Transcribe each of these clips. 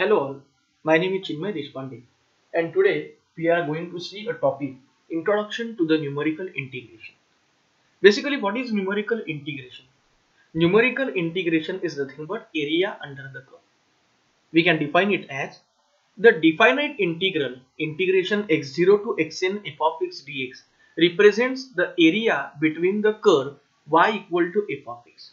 Hello all, my name is Chinmay Deshpande and today we are going to see a topic Introduction to the Numerical Integration. Basically what is numerical integration? Numerical integration is nothing but area under the curve. We can define it as the definite integral integration x0 to xn f of x dx represents the area between the curve y equal to f of x.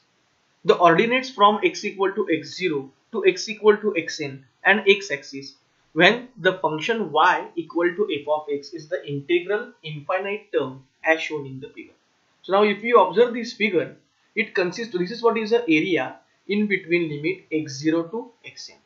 The ordinates from x equal to x0 to x equal to xn and x-axis when the function y equal to f of x is the integral infinite term as shown in the figure. So now if you observe this figure, it consists, this is what is the area in between limit x0 to xn.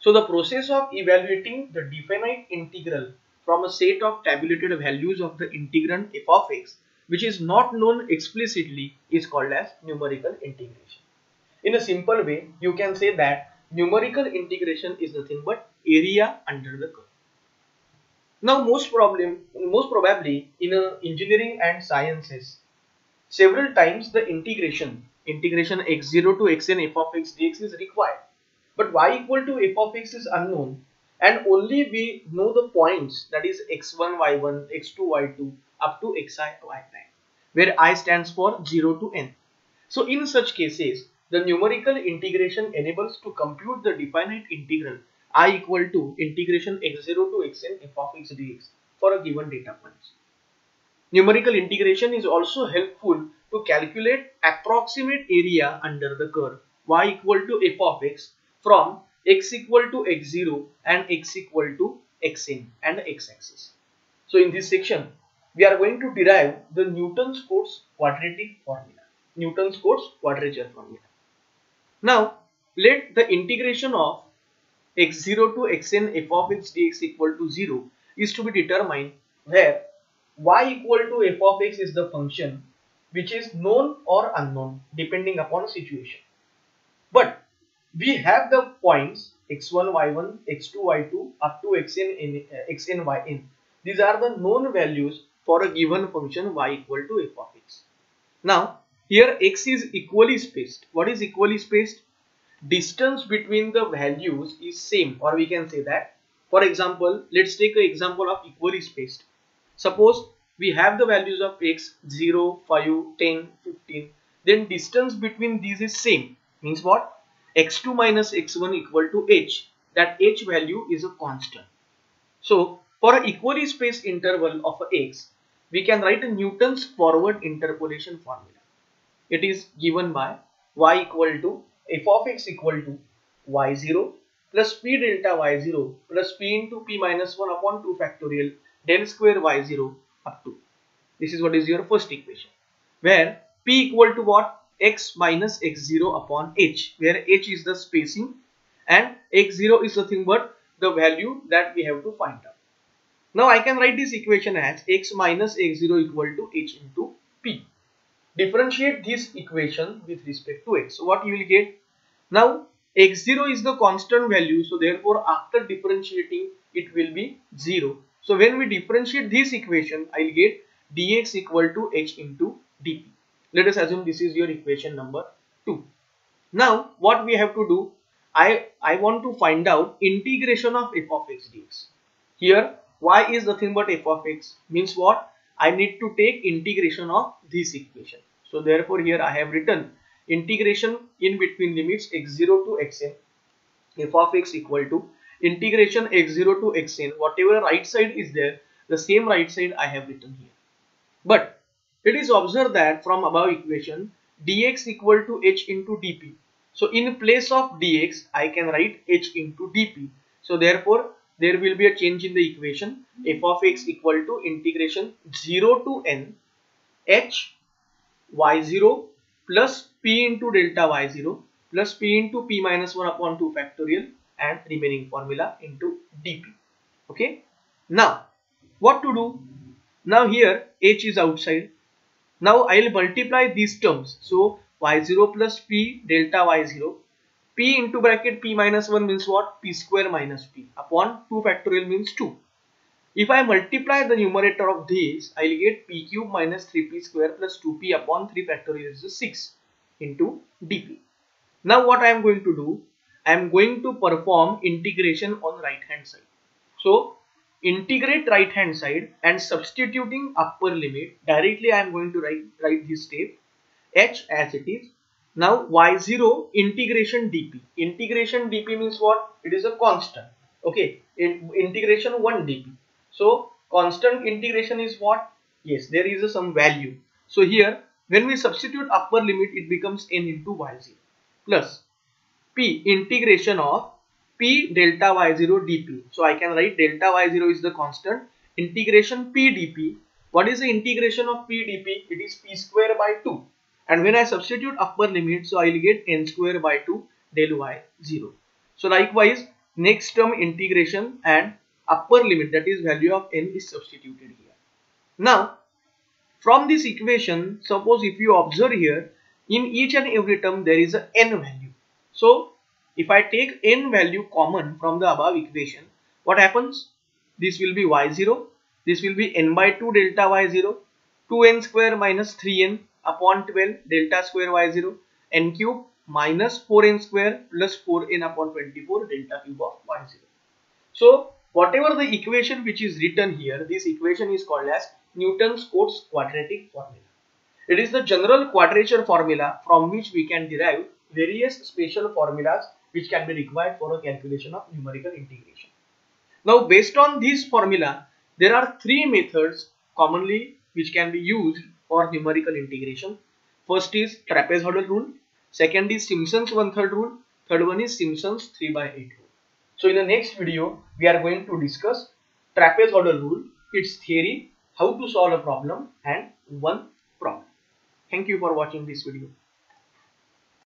So the process of evaluating the definite integral from a set of tabulated values of the integrand f of x which is not known explicitly is called as numerical integration. In a simple way, you can say that numerical integration is nothing but area under the curve. Now most problem, most probably in uh, engineering and sciences, several times the integration, integration x0 to xn f of x dx is required but y equal to f of x is unknown and only we know the points that is x1 y1 x2 y2 up to xi y prime where i stands for 0 to n so in such cases the numerical integration enables to compute the definite integral i equal to integration x0 to xn f of x dx for a given data points numerical integration is also helpful to calculate approximate area under the curve y equal to f of x from x equal to x0 and x equal to xn and x-axis. So in this section, we are going to derive the Newton's Cotes quadratic formula. Newton's Cotes quadrature formula. Now, let the integration of x0 to xn f of x dx equal to 0 is to be determined where y equal to f of x is the function which is known or unknown depending upon situation. But we have the points x1, y1, x2, y2 up to xn, uh, xn, yn. These are the known values for a given function y equal to f of x. Now, here x is equally spaced. What is equally spaced? Distance between the values is same or we can say that. For example, let's take an example of equally spaced. Suppose we have the values of x 0, 5, 10, 15. Then distance between these is same. Means what? x2 minus x1 equal to h that h value is a constant. So for an equally spaced interval of x we can write a Newton's forward interpolation formula. It is given by y equal to f of x equal to y0 plus p delta y0 plus p into p minus 1 upon 2 factorial del square y0 up to. This is what is your first equation where p equal to what x minus x0 upon h where h is the spacing and x0 is nothing but the value that we have to find out. Now I can write this equation as x minus x0 equal to h into p. Differentiate this equation with respect to x. So what you will get? Now x0 is the constant value. So therefore after differentiating it will be 0. So when we differentiate this equation I will get dx equal to h into dp. Let us assume this is your equation number 2 now what we have to do? I i want to find out integration of f of x dx. Here y is nothing but f of x. Means what? I need to take integration of this equation so therefore here i have written integration in between limits x0 to xn f of x equal to integration x0 to xn whatever right side is there the same right side i have written here but it is observed that from above equation dx equal to h into dp. So in place of dx I can write h into dp. So therefore there will be a change in the equation f of x equal to integration 0 to n h y0 plus p into delta y0 plus p into p minus 1 upon 2 factorial and remaining formula into dp. Okay. Now what to do? Now here h is outside now I will multiply these terms. So y0 plus p delta y0 p into bracket p minus 1 means what? p square minus p upon 2 factorial means 2. If I multiply the numerator of these, I will get p cube minus 3p square plus 2p upon 3 factorial is 6 into dp. Now what I am going to do? I am going to perform integration on right hand side. So integrate right hand side and substituting upper limit directly I am going to write, write this step h as it is. Now y0 integration dp. Integration dp means what? It is a constant. Okay. In, integration 1 dp. So constant integration is what? Yes, there is a some value. So here when we substitute upper limit it becomes n into y0 plus p integration of p delta y0 dp. So I can write delta y0 is the constant integration p dp. What is the integration of p dp? It is p square by 2 and when I substitute upper limit so I will get n square by 2 del y0. So likewise next term integration and upper limit that is value of n is substituted here. Now from this equation suppose if you observe here in each and every term there is a n value. So if I take n value common from the above equation, what happens? This will be y0, this will be n by 2 delta y0, 2n square minus 3n upon 12 delta square y0, n cube minus 4n square plus 4n upon 24 delta cube of y0. So whatever the equation which is written here, this equation is called as Newton's Cotes quadratic formula. It is the general quadrature formula from which we can derive various special formulas which can be required for a calculation of numerical integration. Now based on this formula, there are three methods commonly which can be used for numerical integration. First is trapezoidal rule, second is Simpson's one-third rule, third one is Simpson's 3 by 8 rule. So in the next video, we are going to discuss trapezoidal rule, its theory, how to solve a problem and one problem. Thank you for watching this video.